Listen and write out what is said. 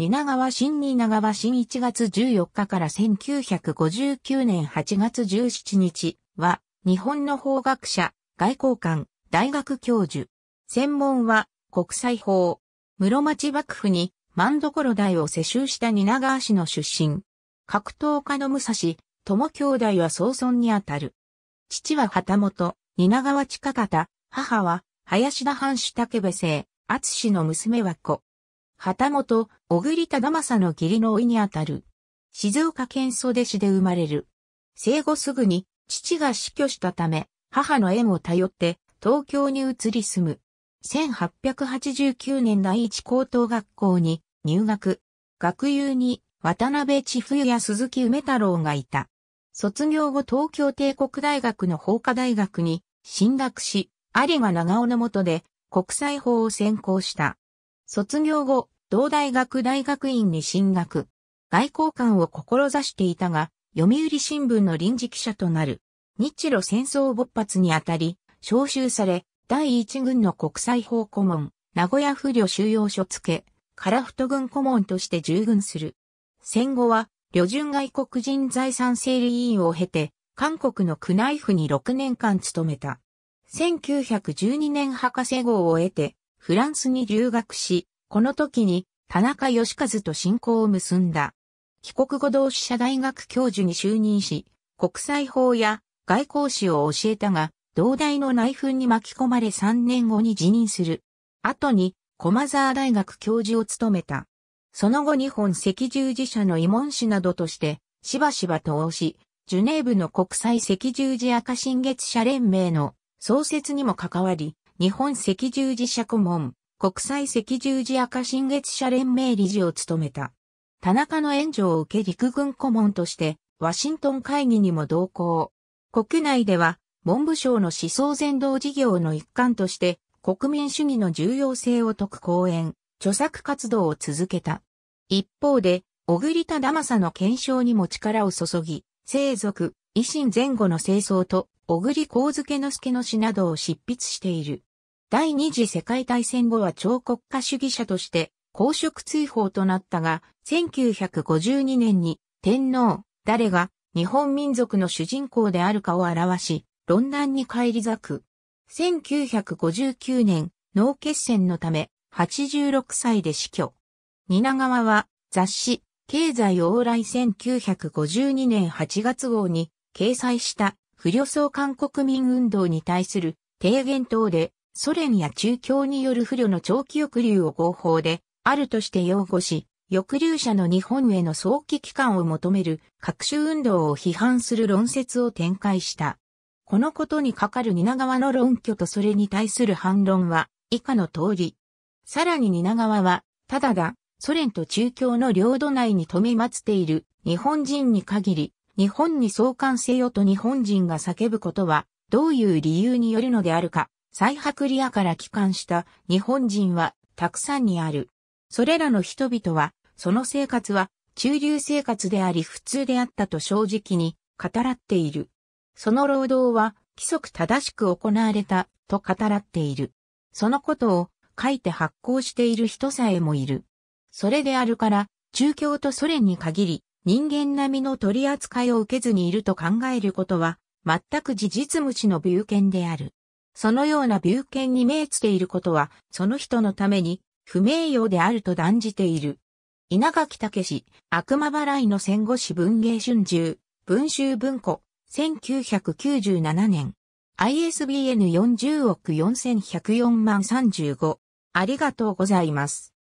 蜷川新蜷川新1月14日から1959年8月17日は、日本の法学者、外交官、大学教授。専門は、国際法。室町幕府に、万所代を世襲した蜷川氏の出身。格闘家の武蔵、友兄弟は総孫にあたる。父は旗本、蜷川近方、母は、林田藩主竹部姓、厚の娘は子。旗本、小栗忠政の義理の甥にあたる。静岡県袖市で生まれる。生後すぐに、父が死去したため、母の縁を頼って東京に移り住む。1889年第一高等学校に入学。学友に渡辺千冬や鈴木梅太郎がいた。卒業後東京帝国大学の法科大学に進学し、有賀長尾の下で国際法を専攻した。卒業後、同大学大学院に進学。外交官を志していたが、読売新聞の臨時記者となる。日露戦争勃発にあたり、召集され、第一軍の国際法顧問、名古屋不慮収容所付け、樺太軍顧問として従軍する。戦後は、旅順外国人財産整理委員を経て、韓国の宮内府に6年間勤めた。1912年博士号を得て、フランスに留学し、この時に田中義和と親交を結んだ。帰国後同志社大学教授に就任し、国際法や外交史を教えたが、同大の内紛に巻き込まれ3年後に辞任する。後に、駒沢大学教授を務めた。その後日本赤十字社の慰問師などとして、しばしばと応し、ジュネーブの国際赤十字赤新月社連盟の創設にも関わり、日本赤十字社顧問、国際赤十字赤新月社連盟理事を務めた。田中の援助を受け陸軍顧問として、ワシントン会議にも同行。国内では、文部省の思想全道事業の一環として、国民主義の重要性を説く講演、著作活動を続けた。一方で、小栗忠政の検証にも力を注ぎ、生族、維新前後の清掃と、小栗光介之助の詩などを執筆している。第二次世界大戦後は超国家主義者として公職追放となったが、1952年に天皇、誰が日本民族の主人公であるかを表し、論壇に返り咲く。1959年、脳血栓のため、86歳で死去。蜷川は雑誌、経済往来1952年8月号に掲載した不慮相韓国民運動に対する提言等でソ連や中共による不慮の長期抑留を合法であるとして擁護し、抑留者の日本への早期帰還を求める各種運動を批判する論説を展開した。このことにかかる蜷川の論拠とそれに対する反論は以下の通り。さらに蜷川は、ただだ、ソ連と中共の領土内に留めまっている日本人に限り、日本に送還せよと日本人が叫ぶことは、どういう理由によるのであるか、再白リアから帰還した日本人はたくさんにある。それらの人々は、その生活は中流生活であり普通であったと正直に語らっている。その労働は規則正しく行われたと語らっている。そのことを書いて発行している人さえもいる。それであるから、中共とソ連に限り人間並みの取り扱いを受けずにいると考えることは全く事実無視の病犬である。そのような病見に命つていることは、その人のために不名誉であると断じている。稲垣武史、悪魔払いの戦後史文芸春秋、文集文庫、1997年。ISBN40 億4104万35。ありがとうございます。